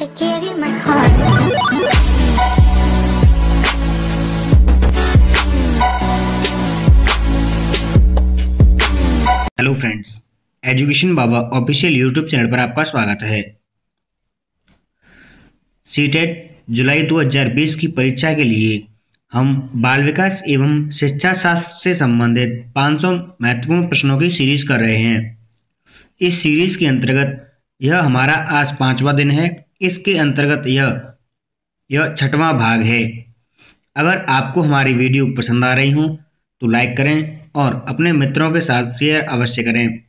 Hello friends education Baba official YouTube channel पर आपका स्वागत है। सीटेट जुलाई 2020 की परीक्षा के लिए हम बाल विकास एवं शिक्षा शास्त्र से संबंधित 500 महत्वपूर्ण प्रश्नों की सीरीज़ कर रहे हैं। इस सीरीज़ के अंतर्गत यह हमारा आज पांचवा दिन है। इसके अंतर्गत यह यह छठवां भाग है। अगर आपको हमारी वीडियो पसंद आ रही हो तो लाइक करें और अपने मित्रों के साथ शेयर अवश्य करें।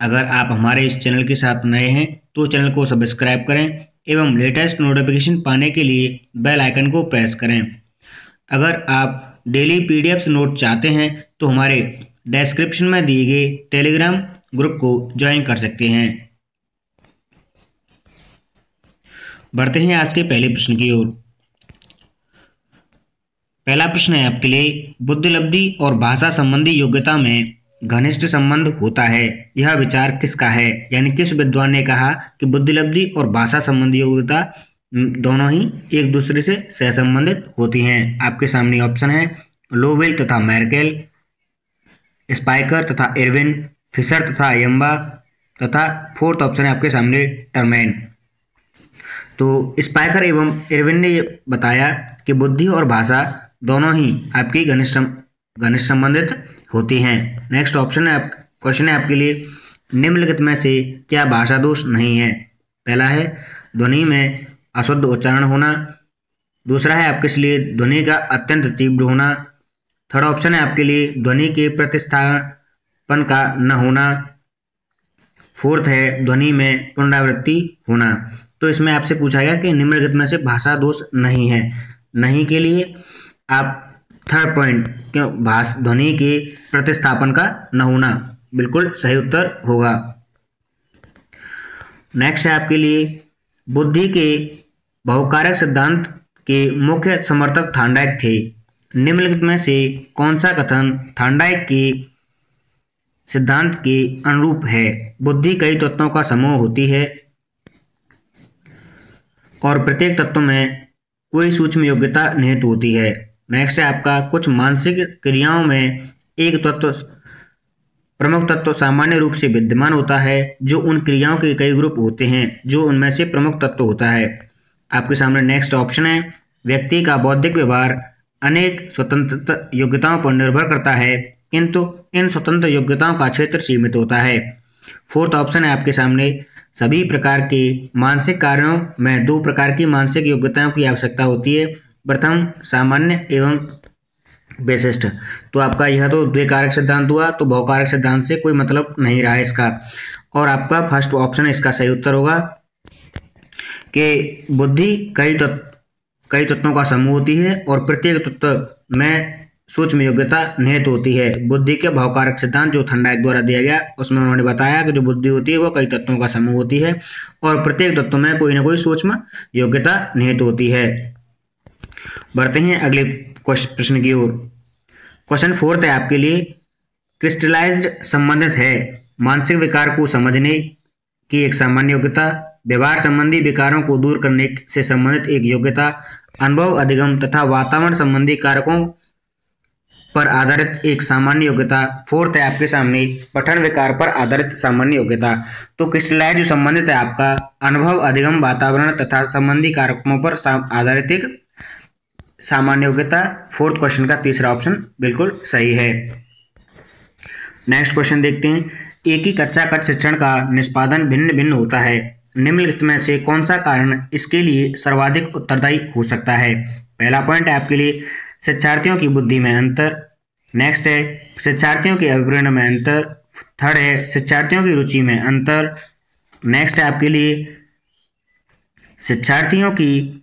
अगर आप हमारे इस चैनल के साथ नए हैं तो चैनल को सब्सक्राइब करें एवं लेटेस्ट नोटिफिकेशन पाने के लिए बेल आइकन को प्रेस करें। अगर आप डेली पीडीएफ नोट चाहते हैं तो हमारे डिस्क्रिप्शन में दिए गए टेलीग्राम ग्रुप को ज्वाइन कर सकते हैं। बढ़ते हैं आज के पहले प्रश्न की ओर। पहला प्रश्न है, आपके लिए बुद्धिलब्धि और भाषा संबंधी योग्यता में घनिष्ठ संबंध होता है। यह विचार किसका है? यानी किस विद्वान ने कहा कि बुद्धिलब्धि और भाषा संबंधी योग्यता दोनों ही एक दूसरे से सहसंबंधित होती हैं। आपके सामने ऑप्शन है, लोवेल तथा मैर्केल, स्पाइकर तथा एरविन फिशर तथा यम्बा तथा फोर्थ ऑप्शन है आपके सामने टर्मैन। तो स्पाइकर एवं एरविन ने बताया कि बुद्धि और भाषा दोनों ही आपकी घनिष्ठ घनिष्ठ संबंधित होती हैं। नेक्स्ट ऑप्शन है आप क्वेश्चन है आपके लिए, निम्नलिखित में से क्या भाषा दोष नहीं है? पहला है ध्वनि में अशुद्ध उच्चारण होना। दूसरा है आपके लिए ध्वनि का अत्यंत तीव्र होना। थर्ड ऑप्शन है आपके लिए ध्वनि के प्रतिस्थापन का न होना। फोर्थ है ध्वनि में पुनरावृत्ति होना। तो इसमें आपसे पूछा गया कि निम्नलिखित में से भाषा दोष नहीं है। नहीं के लिए आप थर्ड पॉइंट क्यों? भाष, ध्वनि के प्रतिस्थापन का न होना। बिल्कुल सही उत्तर होगा। नेक्स्ट है आपके लिए बुद्धि के बहुकारक सिद्धांत के मुख्य समर्थक थांडाइक थे। निम्नलिखित में से कौन सा कथन थांडाइक के सिद्धांत के अनुरूप है। बुद्धि कई तत्वों का समूह होती है और प्रत्येक तत्व में कोई सूक्ष्म योग्यता निहित होती है। नेक्स्ट है आपका, कुछ मानसिक क्रियाओं में एक तत्व, प्रमुख तत्व सामान्य रूप से विद्यमान होता है, जो उन क्रियाओं के कई ग्रुप होते हैं, जो उनमें से प्रमुख तत्व होता है। आपके सामने नेक्स्ट ऑप्शन है। व्यक्ति का बौद्धिक व्यवहार अनेक स्वतंत्र योग्यताओं पर निर्भर करता है। किंतु इन स्वतंत्र योग्यताओं का क्षेत्र सीमित होता है। फोर्थ ऑप्शन है आपके सामने। सभी प्रकार के मानसिक कार्यों में दो प्रकार की मानसिक योग्यताओं की आवश्यकता होती है। प्रथम, सामान्य एवं विशिष्ट। तो आपका यह तो द्विकारक सिद्धांत हुआ तो बहुकारक सिद्धांत से कोई मतलब नहीं रहा इसका। और आपका फ़र्स्ट ऑप्शन इसका सही उत्तर होगा कि बुद्धि कई तत्व कई तत्वों का समूह होती है और प्रत्येक तत्व में सूक्ष्म योग्यता निहित होती है। बुद्धि के भावकारक सिद्धांत जो ठंडाइक द्वारा दिया गया, उसमें उन्होंने बताया कि जो बुद्धि होती है वह कई तत्वों का समूह होती है और प्रत्येक तत्व में कोई ना कोई सूक्ष्म योग्यता निहित होती है। बढ़ते हैं अगले प्रश्न की ओर। क्वेश्चन फोर्थ है आपके लिए, क्रिस्टलाइज्ड संबंधित है। मानसिक विकार को समझने की एक सामान्य योग्यता, व्यवहार संबंधी विकारों को दूर करने से संबंधित एक योग्यता, अनुभव अधिगम तथा वातावरण संबंधी कारकों पर आधारित एक सामान्य योग्यता फोर्थ है आपके सामने, पठन विकार पर आधारित सामान्य योग्यता। तो क्रिस्टलाइज जो संबंधित है आपका, अनुभव, अधिगम, वातावरण तथा संबंधी कारकों पर आधारित एक सामान्य योग्यता फोर्थ क्वेश्चन का तीसरा ऑप्शन बिल्कुल सही है। नेक्स्ट क्वेश्चन देखते हैं। एक ही कच्चा कच्च शिक्षण का निष्पादन भिन्न भिन्न होता है। निम्नलिखित में से कौन सा कारण इसके लिए सर्वाधिक उत्तरदायी हो सकता है? पहला पॉइंट है आपके लिए शिक्षार्थियों की बुद्धि में अंतर नेक्स्ट है, शिक्षार्थियों के अभिप्राय में अंतर थर्ड है, शिक्षार्थियों की रुचि में अंतर नेक्स्ट है आपके लिए, शिक्षार्थियों की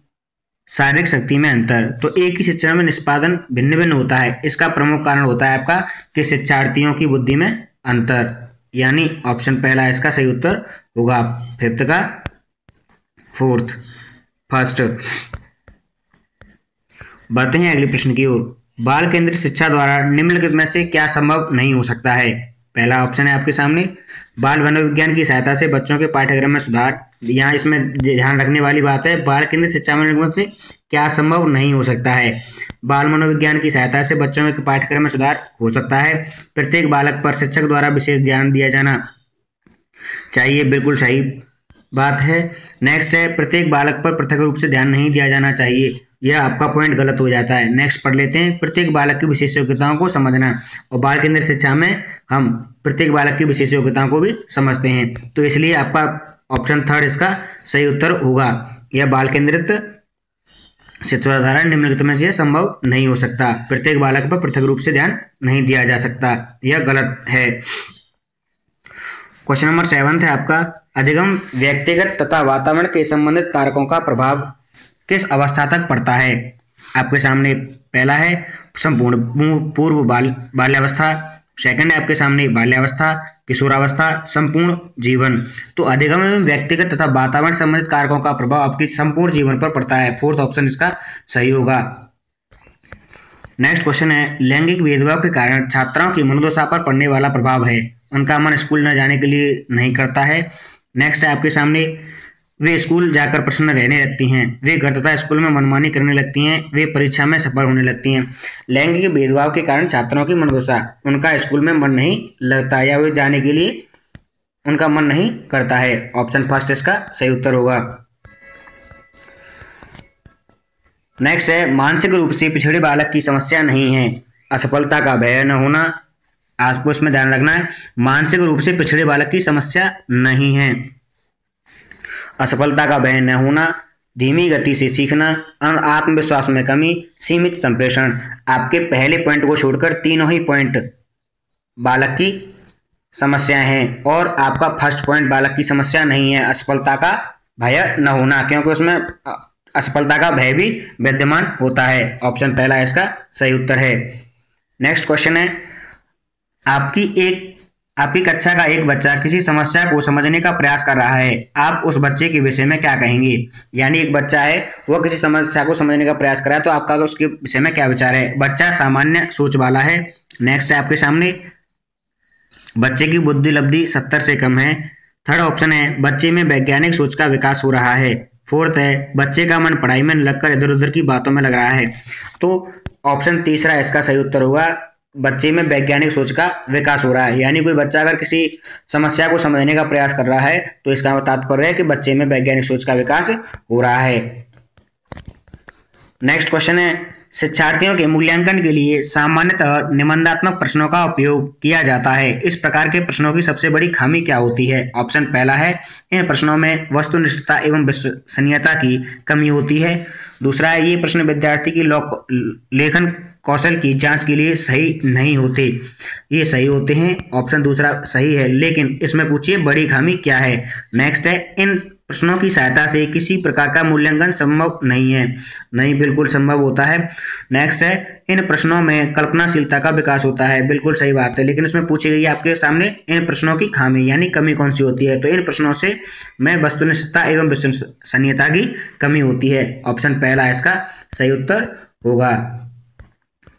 शारीरिक शक्ति में अंतर। तो एक ही शिक्षण में निष्पादन भिन्न भिन्न होता है। इसका प्रमुख कारण होता है आपका कि शिक्षार्थियों की बुद्धि में अंतर। यानी ऑप्शन पहला इसका सही उत्तर होगा फिफ्थ का। फोर्थ फ़र्स्ट बढ़ते हैं अगले प्रश्न की ओर। बाल केंद्रित शिक्षा द्वारा निम्नलिखित में से क्या संभव नहीं हो सकता है? पहला ऑप्शन है आपके सामने। बाल मनोविज्ञान की सहायता से बच्चों के पाठ्यक्रम में सुधार। यहाँ इसमें ध्यान रखने वाली बात है, बाल केंद्रित शिक्षा मनोविज्ञान से क्या संभव नहीं हो सकता है? बाल मनोविज्ञान की सहायता से बच्चों के पाठ्यक्रम में सुधार हो सकता है। प्रत्येक बालक पर शिक्षक द्वारा विशेष ध्यान दिया जाना चाहिए। बिल्कुल सही बात है। नेक्स्ट है, प्रत्येक बालक पर पृथक रूप से ध्यान नहीं दिया जाना चाहिए। यह आपका पॉइंट गलत हो जाता है। नेक्स्ट पढ़ लेते हैं। प्रत्येक बालक की विशेष योग्यताओं को समझना। और बाल केंद्र शिक्षा में हम प्रत्येक बालक की विशेष योग्यताओं को भी समझते हैं। तो इसलिए आपका ऑप्शन थर्ड इसका सही उत्तर होगा। यह बाल केंद्रित शिक्षाधारण निम्नलिखित में से संभव नहीं हो सकता। प्रत्येक बालक पर पृथक रूप से ध्यान नहीं दिया जा सकता। यह गलत है। क्वेश्चन नंबर सेवन है आपका। अधिगम व्यक्तिगत तथा वातावरण के संबंधित कारकों का प्रभाव किस अवस्था तक पड़ता है? आपके सामने पहला है संपूर्ण पूर्व बाल, बाल्यावस्था। सेकंड है आपके सामने बाल्यावस्था, किशोरावस्था, संपूर्ण जीवन। तो अधिगम एवं व्यक्तिगत तथा वातावरण संबंधित कारकों का प्रभाव आपके संपूर्ण जीवन पर पड़ता है। फोर्थ ऑप्शन इसका सही होगा। नेक्स्ट क्वेश्चन है, लैंगिक भेदभाव के कारण छात्राओं की मनोदशा पर पड़ने वाला प्रभाव है। उनका मन स्कूल न जाने के लिए नहीं करता है। नेक्स्ट है आपके सामने वे स्कूल जाकर प्रसन्न रहने लगती हैं। वे घर तथा स्कूल में मनमानी करने लगती हैं। वे परीक्षा में सफल होने लगती हैं। लैंगिक भेदभाव के कारण छात्रों की मनोदशा, उनका स्कूल में मन नहीं लगता या वे जाने के लिए उनका मन नहीं करता है। ऑप्शन फ़र्स्ट इसका सही उत्तर होगा। नेक्स्ट है, मानसिक रूप से पिछड़े बालक की समस्या नहीं है। असफलता का भय न होना आपको इसमें ध्यान रखना है। मानसिक रूप से पिछड़े बालक की समस्या नहीं है। असफलता का भय न होना, धीमी गति से सीखना आत्मविश्वास में कमी, सीमित संप्रेषण। आपके पहले पॉइंट को छोड़कर तीनों ही पॉइंट बालक की समस्याएँ हैं और आपका फ़र्स्ट पॉइंट बालक की समस्या नहीं है। असफलता का भय न होना, क्योंकि उसमें असफलता का भय भी विद्यमान होता है। ऑप्शन पहला इसका, सही उत्तर है। नेक्स्ट क्वेश्चन है, आपकी एक आपकी कक्षा का एक बच्चा किसी समस्या को समझने का प्रयास कर रहा है, आप उस बच्चे के विषय में क्या कहेंगे? यानी एक बच्चा है, वो किसी समस्या को समझने का प्रयास कर रहा है तो आपका उसके विषय में क्या विचार है? बच्चा सामान्य सोच वाला है। नेक्स्ट है आपके सामने। बच्चे की बुद्धि लब्धि सत्तर से कम है। थर्ड ऑप्शन है, बच्चे में वैज्ञानिक सोच का विकास हो रहा है। फोर्थ है, बच्चे का मन पढ़ाई में लगकर इधर उधर की बातों में लग रहा है। तो ऑप्शन तीसरा इसका सही उत्तर होगा। बच्चे में वैज्ञानिक सोच का विकास हो रहा है। यानी कोई बच्चा अगर किसी समस्या को समझने का प्रयास कर रहा है तो इसका तात्पर्य है कि बच्चे में वैज्ञानिक सोच का विकास हो रहा है। नेक्स्ट क्वेश्चन है। शिक्षार्थियों के मूल्यांकन के लिए सामान्यतः निबंधात्मक प्रश्नों का उपयोग किया जाता है। इस प्रकार के प्रश्नों की सबसे बड़ी खामी क्या होती है? ऑप्शन पहला है, इन प्रश्नों में वस्तुनिष्ठता एवं विश्वसनीयता की कमी होती है। दूसरा है, ये प्रश्न विद्यार्थी की लेखन कौशल की जाँच के लिए सही नहीं होते। ये सही होते हैं। ऑप्शन दूसरा सही है, लेकिन इसमें पूछिए, बड़ी खामी क्या है? नेक्स्ट है, इन प्रश्नों की सहायता से किसी प्रकार का मूल्यांकन संभव नहीं है। नहीं, बिल्कुल संभव होता है। नेक्स्ट है, इन प्रश्नों में कल्पनाशीलता का विकास होता है। बिल्कुल सही बात है, लेकिन इसमें पूछी गई आपके सामने इन प्रश्नों की खामी, यानी कमी कौन सी होती है? तो इन प्रश्नों से में वस्तुनिष्ठता एवं विश्वसनीयता की कमी होती है। ऑप्शन पहला इसका, सही उत्तर होगा।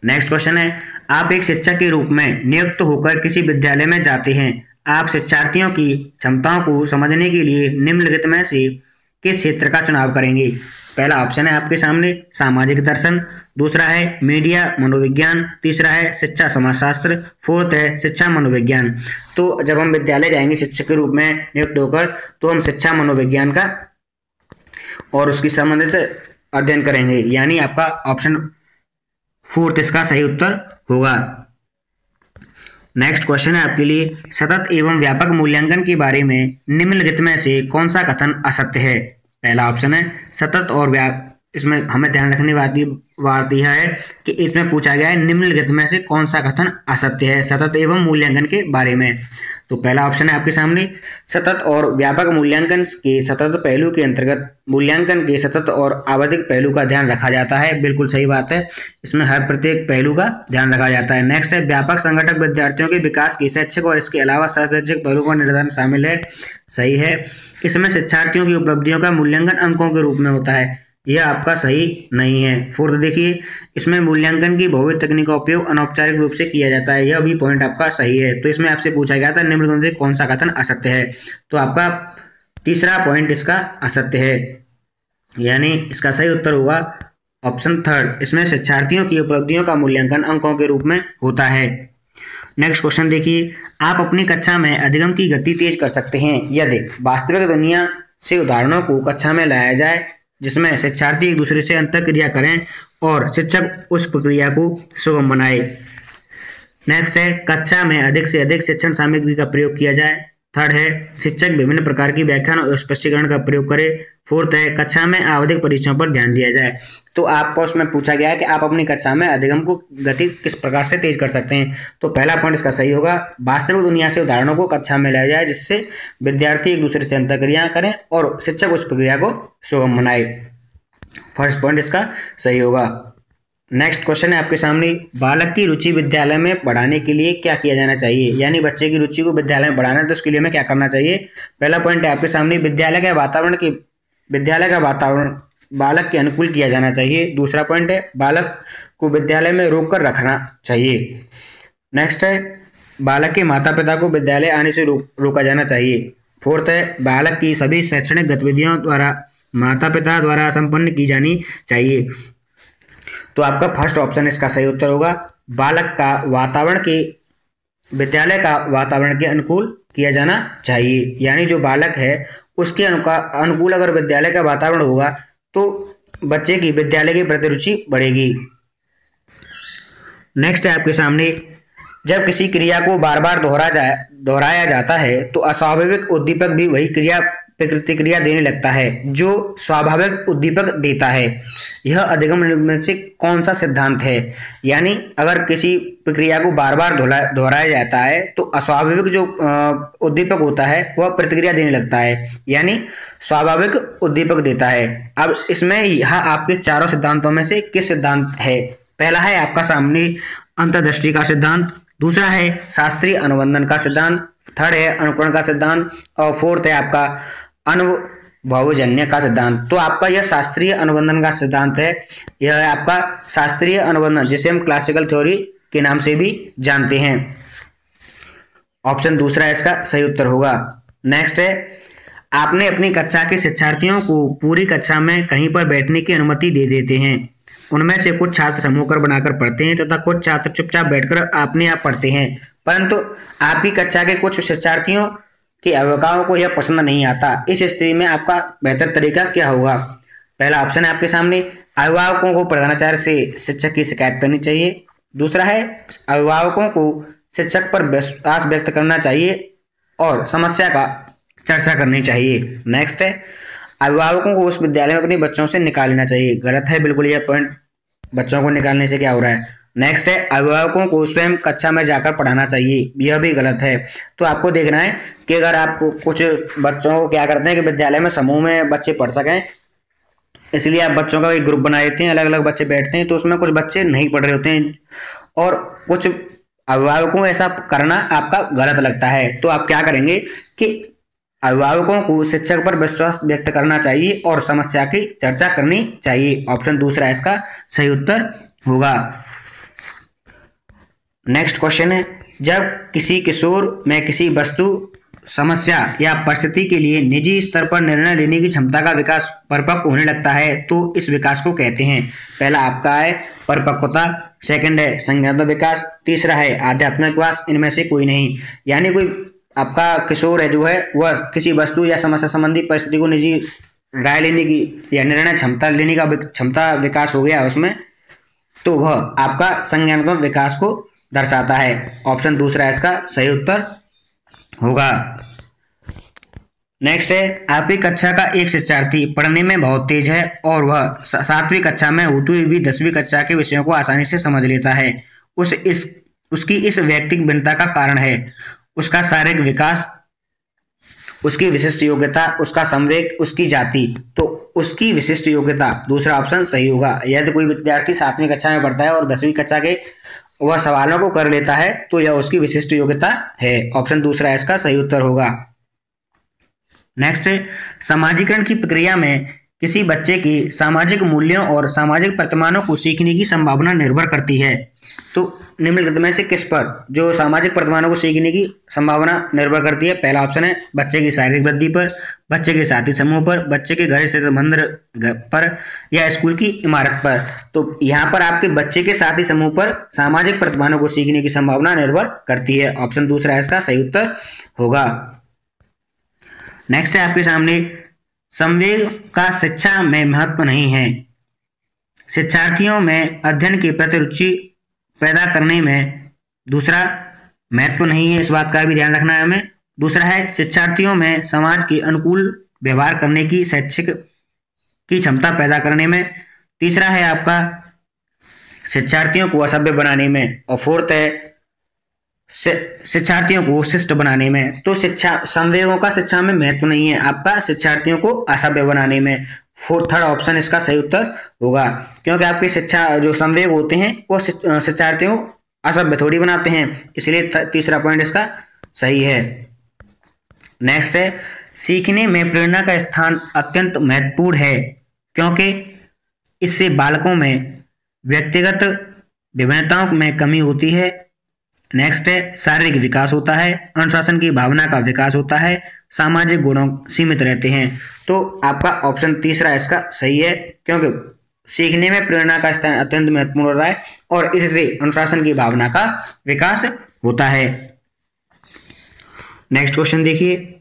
नेक्स्ट क्वेश्चन है, आप एक शिक्षक के रूप में नियुक्त होकर किसी विद्यालय में जाते हैं। आप शिक्षार्थियों की क्षमताओं को समझने के लिए निम्नलिखित में से किस क्षेत्र का चुनाव करेंगे? पहला ऑप्शन है आपके सामने, सामाजिक दर्शन। दूसरा है मीडिया मनोविज्ञान। तीसरा है शिक्षा, समाजशास्त्र। फोर्थ है शिक्षा, मनोविज्ञान। तो जब हम विद्यालय जाएँगे शिक्षक के रूप में नियुक्त होकर तो हम शिक्षा, मनोविज्ञान का और उसकी संबंधित अध्ययन करेंगे। यानी आपका ऑप्शन फोर्थ इसका सही उत्तर होगा। नेक्स्ट क्वेश्चन है आपके लिए, सतत एवं व्यापक मूल्यांकन के बारे में निम्नलिखित में से कौन सा कथन असत्य है? पहला ऑप्शन है, सतत और इसमें हमें ध्यान रखने वाली बात यह है कि इसमें पूछा गया है, निम्नलिखित में से कौन सा कथन असत्य है, सतत एवं मूल्यांकन के बारे में। तो पहला ऑप्शन है आपके सामने, सतत और व्यापक मूल्यांकन के सतत पहलू के अंतर्गत मूल्यांकन के सतत और आवधिक पहलू का ध्यान रखा जाता है। बिल्कुल सही बात है। इसमें हर प्रत्येक पहलू का ध्यान रखा जाता है। नेक्स्ट है, व्यापक संगठक विद्यार्थियों के विकास की शैक्षिक और इसके अलावा सहशैक्षिक पहलू का निर्धारण शामिल है। सही है। इसमें शिक्षार्थियों की उपलब्धियों का मूल्यांकन अंकों के रूप में होता है। यह आपका सही नहीं है। फोर्थ, देखिए, इसमें मूल्यांकन की बहुविध तकनीक का उपयोग अनौपचारिक रूप से किया जाता है। यह भी पॉइंट आपका सही है। तो इसमें आपसे पूछा गया था, निम्न से कौन सा कथन असत्य है? तो आपका तीसरा पॉइंट इसका असत्य है। यानी इसका सही उत्तर होगा ऑप्शन थर्ड इसमें शिक्षार्थियों की उपलब्धियों का मूल्यांकन अंकों के रूप में होता है। नेक्स्ट क्वेश्चन देखिए, आप अपनी कक्षा में अधिगम की गति तेज कर सकते हैं। यदि वास्तविक दुनिया से उदाहरणों को कक्षा में लाया जाए जिसमें शिक्षार्थी एक दूसरे से अंतर क्रिया करें और शिक्षक उस प्रक्रिया को सुगम बनाए। नेक्स्ट है, कक्षा में अधिक से अधिक शिक्षण सामग्री का प्रयोग किया जाए। थर्ड है, शिक्षक विभिन्न प्रकार की व्याख्यान और स्पष्टीकरण का प्रयोग करे। फोर्थ है, कक्षा में आवधिक परीक्षाओं पर ध्यान दिया जाए। तो आपको उसमें पूछा गया है कि आप अपनी कक्षा में अधिगम को गति किस प्रकार से तेज कर सकते हैं। तो पहला पॉइंट इसका सही होगा। वास्तविक दुनिया से उदाहरणों को कक्षा में लाया जाए, जिससे विद्यार्थी एक दूसरे से अंतर करें और शिक्षक उस प्रक्रिया को सुगम बनाए। फ़र्स्ट पॉइंट इसका सही होगा। नेक्स्ट क्वेश्चन है आपके सामने। बालक की रुचि विद्यालय में बढ़ाने के लिए क्या किया जाना चाहिए? यानी बच्चे की रुचि को विद्यालय में बढ़ाना है तो उसके लिए हमें क्या करना चाहिए? पहला पॉइंट है आपके सामने, विद्यालय के वातावरण की विद्यालय का वातावरण, बालक के अनुकूल किया जाना चाहिए। दूसरा पॉइंट है, बालक को विद्यालय में रोक कर रखना चाहिए। नेक्स्ट है, बालक के माता पिता को विद्यालय आने से रोक रोका जाना चाहिए। फोर्थ है, बालक की सभी शैक्षणिक गतिविधियों द्वारा माता पिता द्वारा संपन्न की जानी चाहिए। तो आपका फ़र्स्ट ऑप्शन इसका सही उत्तर होगा। बालक का वातावरण के, विद्यालय का वातावरण के अनुकूल किया जाना चाहिए। यानी जो बालक है, उसके अनुकूल अगर विद्यालय का वातावरण होगा तो बच्चे की विद्यालय की प्रति रुचि बढ़ेगी। नेक्स्ट है आपके सामने। जब किसी क्रिया को बार बार दोहरा जाए, दोहराया जाता है तो अस्वाभाविक उद्दीपक भी वही क्रिया प्रतिक्रिया देने लगता है, जो स्वाभाविक उद्दीपक देता है। यह अधिगम में से कौन सा सिद्धांत है? यानी अगर किसी प्रक्रिया को बार बार दोहराया जाता है तो अस्वाभाविक जो उद्दीपक होता है, वह प्रतिक्रिया देने लगता है। यानी स्वाभाविक उद्दीपक देता है। अब इसमें यह आपके चारों सिद्धांतों में से किस सिद्धांत है? पहला है आपका सामने अंतर्दृष्टि का सिद्धांत, दूसरा है शास्त्रीय अनुबंधन का सिद्धांत, थर्ड है अनुकरण का सिद्धांत, और फोर्थ है आपका अनुभवजन्य का सिद्धांत। तो आपका यह शास्त्रीय अनुबंधन का सिद्धांत है। यह आपका शास्त्रीय अनुबंधन, जिसे हम क्लासिकल थ्योरी के नाम से भी जानते हैं। ऑप्शन दूसरा इसका सही उत्तर होगा। नेक्स्ट है, आपने अपनी कक्षा के शिक्षार्थियों को पूरी कक्षा में कहीं पर बैठने की अनुमति दे देते हैं। उनमें से कुछ छात्र समूह कर बनाकर पढ़ते हैं तथा तो कुछ छात्र चुपचाप बैठकर अपने आप पढ़ते हैं। परंतु आपकी कक्षा के कुछ शिक्षार्थियों कि अभिभावकों को यह पसंद नहीं आता। इस स्थिति में आपका बेहतर तरीका क्या होगा? पहला ऑप्शन है आपके सामने, अभिभावकों को प्रधानाचार्य से शिक्षक की शिकायत करनी चाहिए। दूसरा है, अभिभावकों को शिक्षक पर विश्वास व्यक्त करना चाहिए और समस्या का चर्चा करनी चाहिए। नेक्स्ट है, अभिभावकों को उस विद्यालय में अपने बच्चों से निकाल लेना चाहिए। गलत है बिल्कुल यह पॉइंट बच्चों को निकालने से क्या हो रहा है? नेक्स्ट है, अभिभावकों को स्वयं कक्षा में जाकर पढ़ाना चाहिए, यह भी गलत है। तो आपको देखना है कि अगर आप कुछ बच्चों को क्या करते हैं कि विद्यालय में समूह में बच्चे पढ़ सकें, इसलिए आप बच्चों का एक ग्रुप बना देते हैं अलग अलग बच्चे बैठते हैं तो उसमें कुछ बच्चे नहीं पढ़ रहे होते हैं। और कुछ अभिभावकों ऐसा करना आपका गलत लगता है। तो आप क्या करेंगे कि अभिभावकों को शिक्षक पर विश्वास व्यक्त करना चाहिए और समस्या की चर्चा करनी चाहिए। ऑप्शन दूसरा इसका, सही उत्तर होगा। नेक्स्ट क्वेश्चन है, जब किसी किशोर में किसी वस्तु, समस्या या परिस्थिति के लिए निजी स्तर पर निर्णय लेने की क्षमता का विकास परिपक्व होने लगता है तो इस विकास को कहते हैं। पहला आपका है, परिपक्वता। सेकंड है, संज्ञात्मक विकास। तीसरा है, आध्यात्मिक विकास। इनमें से कोई नहीं। यानी कोई आपका किशोर है जो है, वह किसी वस्तु या समस्या संबंधी परिस्थिति को निजी राय लेने की या निर्णय क्षमता लेने का क्षमता विकास हो गया उसमें तो वह आपका संज्ञानात्मक विकास को दर्शाता है। ऑप्शन दूसरा इसका, सही उत्तर होगा। नेक्स्ट है, आपकी कक्षा का एक शिक्षार्थी पढ़ने में बहुत तेज है और वह सातवीं कक्षा में होती हुई भी दसवीं कक्षा के विषयों को आसानी से समझ लेता है। उस इस, उसकी इस व्यक्तिक भिन्नता का कारण है। उसका शारीरिक विकास, उसकी विशिष्ट योग्यता, उसका संवेग, उसकी जाति। तो उसकी विशिष्ट योग्यता, दूसरा ऑप्शन सही होगा। यदि कोई विद्यार्थी सातवीं कक्षा में पढ़ता है और दसवीं कक्षा के वह सवालों को कर लेता है तो यह उसकी विशिष्ट योग्यता है। ऑप्शन दूसरा इसका सही उत्तर होगा। नेक्स्ट समाजीकरण की प्रक्रिया में किसी बच्चे की सामाजिक मूल्यों और सामाजिक प्रतिमानों को सीखने की संभावना निर्भर करती है। तो निम्नलिखित में से किस पर जो सामाजिक प्रतिमानों को सीखने की संभावना निर्भर करती है? पहला ऑप्शन है, बच्चे की शारीरिक वृद्धि पर, बच्चे के साथी समूह पर, बच्चे के घर स्थित मंदिर पर या स्कूल की इमारत पर। तो यहाँ पर आपके बच्चे के साथी समूह पर सामाजिक प्रतिमानों को सीखने की संभावना निर्भर करती है। ऑप्शन दूसरा इसका, सही उत्तर होगा। नेक्स्ट है आपके सामने, संवेग का शिक्षा में महत्व नहीं है। शिक्षार्थियों में अध्ययन की प्रति रुचि पैदा करने में। दूसरा, महत्व नहीं है इस बात का भी ध्यान रखना है हमें। दूसरा है, शिक्षार्थियों में समाज के अनुकूल व्यवहार करने की, शैक्षिक की क्षमता पैदा करने में। तीसरा है आपका, शिक्षार्थियों को असभ्य बनाने में। और फोर्थ है शिक्षार्थियों को शिष्ट बनाने में। तो शिक्षा, संवेगों का शिक्षा में महत्व नहीं है। आपका शिक्षार्थियों को असभ्य बनाने में। फोर्थ थर्ड ऑप्शन इसका सही उत्तर होगा। क्योंकि आपकी शिक्षा, जो संवेग होते हैं, वो शिक्षार्थियों असभ्य थोड़ी बनाते हैं। इसलिए तीसरा पॉइंट इसका सही है। नेक्स्ट है, सीखने में प्रेरणा का स्थान अत्यंत महत्वपूर्ण है, क्योंकि इससे बालकों में व्यक्तिगत विभिन्नताओं में कमी होती है नेक्स्ट है, शारीरिक विकास होता है, अनुशासन की भावना का विकास होता है, सामाजिक गुणों सीमित रहते हैं। तो आपका ऑप्शन तीसरा इसका सही है, क्योंकि सीखने में प्रेरणा का स्थान अत्यंत महत्वपूर्ण हो रहा है और इससे अनुशासन की भावना का विकास होता है। नेक्स्ट क्वेश्चन देखिए।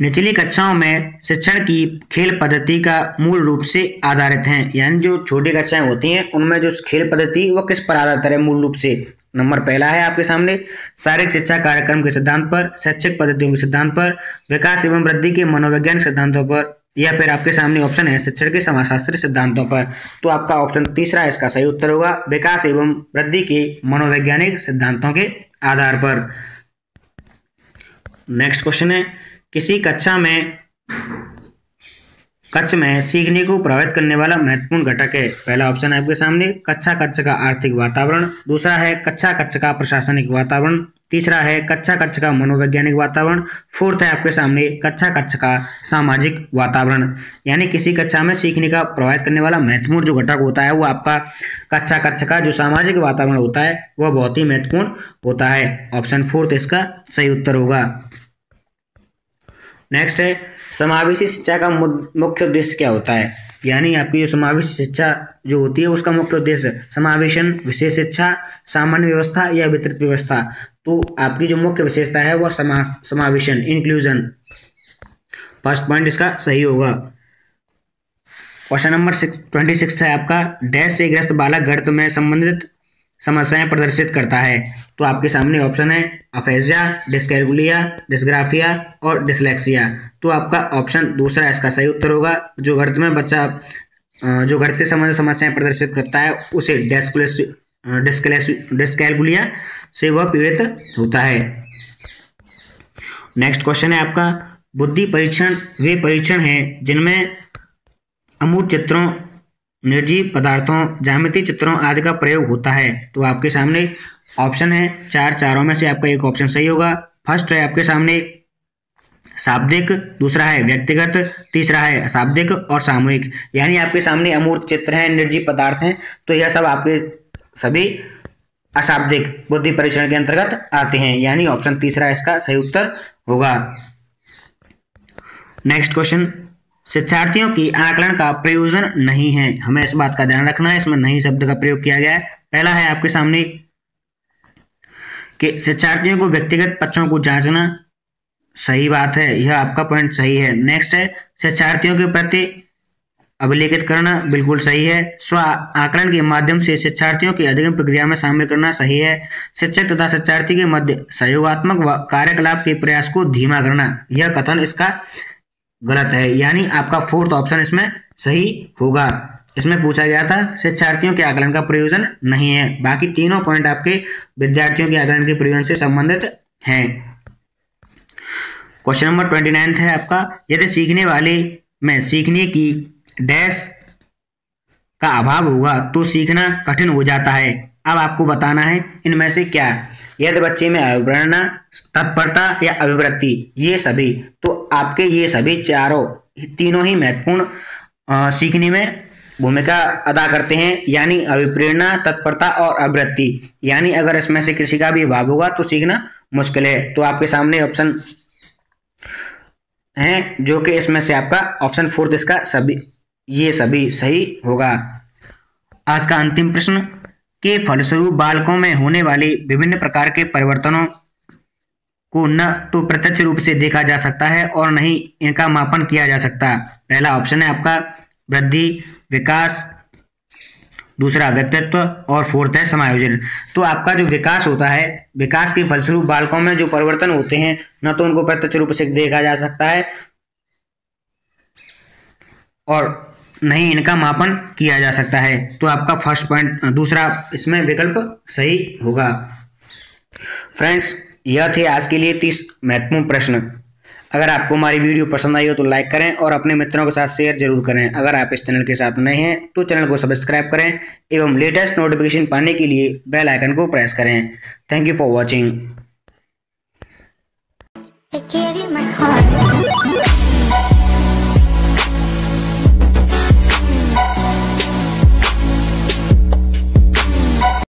निचली कक्षाओं में शिक्षण की खेल पद्धति का मूल रूप से आधारित है, यानी जो छोटी कक्षाएँ होती हैं, उनमें जो खेल पद्धति, वो किस पर आधारित है, मूल रूप से? नंबर पहला है आपके सामने, शारीरिक शिक्षा कार्यक्रम के सिद्धांत पर, शैक्षिक पद्धतियों के सिद्धांत पर, विकास एवं वृद्धि के मनोवैज्ञानिक सिद्धांतों पर, या फिर आपके सामने ऑप्शन है शिक्षण के समाजशास्त्री सिद्धांतों पर। तो आपका ऑप्शन तीसरा इसका सही उत्तर होगा, विकास एवं वृद्धि के मनोवैज्ञानिक सिद्धांतों के आधार पर। नेक्स्ट क्वेश्चन है, किसी कक्षा में कक्ष में सीखने को प्रभावित करने वाला महत्वपूर्ण घटक है। पहला ऑप्शन है आपके सामने, कक्षा कक्ष का आर्थिक वातावरण। दूसरा है, कक्षा कक्ष का प्रशासनिक वातावरण। तीसरा है, कक्षा कक्ष का मनोवैज्ञानिक वातावरण। फोर्थ है आपके सामने, कक्षा कक्ष का सामाजिक वातावरण। यानी किसी कक्षा में सीखने का प्रभावित करने वाला महत्वपूर्ण जो घटक होता है, वो आपका कक्षा कक्ष का जो सामाजिक वातावरण होता है, वह बहुत ही महत्वपूर्ण होता है। ऑप्शन फोर्थ, इसका सही उत्तर होगा। नेक्स्ट है, समावेशी शिक्षा का मुख्य उद्देश्य क्या होता है? यानी आपकी जो समावेश शिक्षा जो होती है, उसका मुख्य उद्देश्य समावेशन, विशेष शिक्षा, सामान्य व्यवस्था या वितरित व्यवस्था। तो आपकी जो मुख्य विशेषता है, वह समा, समावेशन इंक्लूजन फ़र्स्ट पॉइंट इसका सही होगा। Question number six twenty six है आपका। डैश से ग्रस्त बालक गर्त में संबंधित समस्याएँ प्रदर्शित करता है। तो आपके सामने ऑप्शन है अफेजिया डिस्कैलकुलिया डिस्ग्राफिया और डिसलेक्सिया तो आपका ऑप्शन दूसरा इसका सही उत्तर होगा। जो गर्त में बच्चा जो गर्त से संबंधित समस्याएँ प्रदर्शित करता है, उसे डिस्कैलकुलिया से वह पीड़ित होता है। नेक्स्ट क्वेश्चन है आपका। बुद्धि परीक्षण, वे परीक्षण हैं जिनमें अमूर्त चित्रों, निर्जीव पदार्थों जामिति चित्रों आदि का प्रयोग होता है। तो आपके सामने ऑप्शन है, चार चारों में से आपका एक ऑप्शन सही होगा। फ़र्स्ट है आपके सामने शाब्दिक, दूसरा है व्यक्तिगत, तीसरा है शाब्दिक और सामूहिक। यानी आपके सामने अमूर्त चित्र हैं निर्जीव पदार्थ हैं तो यह सब आपके सभी अशाब्दिक बुद्धि परीक्षण के अंतर्गत आते हैं। यानी ऑप्शन तीसरा इसका सही उत्तर होगा। नेक्स्ट क्वेश्चन, शिक्षार्थियों की आकलन का प्रयोजन नहीं है। हमें इस बात का ध्यान रखना है, इसमें नहीं शब्द का प्रयोग किया गया है। पहला है आपके सामने कि शिक्षार्थियों को व्यक्तिगत पक्षों को जांचना सही बात है, यह आपका पॉइंट सही है। नेक्स्ट है, शिक्षार्थियों के प्रति अभिलेखित करना बिल्कुल सही है। स्व आकलन के माध्यम से शिक्षार्थियों की अधिगम प्रक्रिया में शामिल करना सही है। शिक्षक तथा शिक्षार्थी के मध्य सहयोगात्मक व कार्यकलाप के प्रयास को धीमा करना, यह कथन इसका गलत है। यानी आपका फोर्थ ऑप्शन इसमें सही होगा। इसमें पूछा गया था, शिक्षार्थियों के आकलन का प्रयोजन नहीं है। बाकी तीनों पॉइंट आपके विद्यार्थियों के आकलन के प्रयोजन से संबंधित हैं। क्वेश्चन नंबर ट्वेंटी नाइन्थ है आपका। यदि सीखने वाले में सीखने की डैश का अभाव होगा तो सीखना कठिन हो जाता है। अब आपको बताना है, इनमें से क्या? यदि बच्चे में अभिप्रेरणा तत्परता या अभिवृत्ति ये सभी तो आपके ये सभी चारों, तीनों ही महत्वपूर्ण सीखने में भूमिका अदा करते हैं, यानी अभिप्रेरणा, तत्परता और अवृत्ति यानी अगर इसमें से किसी का भी अभाव होगा तो सीखना मुश्किल है। तो आपके सामने ऑप्शन है, जो कि इसमें से आपका ऑप्शन फोर्थ इसका सभी, ये सभी सही होगा। आज का अंतिम प्रश्न, के फलस्वरूप बालकों में होने वाले विभिन्न प्रकार के परिवर्तनों को न तो प्रत्यक्ष रूप से देखा जा सकता है और न ही इनका मापन किया जा सकता। पहला ऑप्शन है आपका वृद्धि विकास, दूसरा व्यक्तित्व और फोर्थ है समायोजन। तो आपका जो विकास होता है, विकास के फलस्वरूप बालकों में जो परिवर्तन होते हैं, न तो उनको प्रत्यक्ष रूप से देखा जा सकता है और नहीं इनका मापन किया जा सकता है। तो आपका फ़र्स्ट पॉइंट, दूसरा, इसमें विकल्प सही होगा। फ्रेंड्स, यह थे आज के लिए तीस महत्वपूर्ण प्रश्न। अगर आपको हमारी वीडियो पसंद आई हो तो लाइक करें और अपने मित्रों के साथ शेयर ज़रूर करें। अगर आप इस चैनल के साथ नए हैं तो चैनल को सब्सक्राइब करें एवं लेटेस्ट नोटिफिकेशन पाने के लिए बेल आइकन को प्रेस करें। Thank you for watching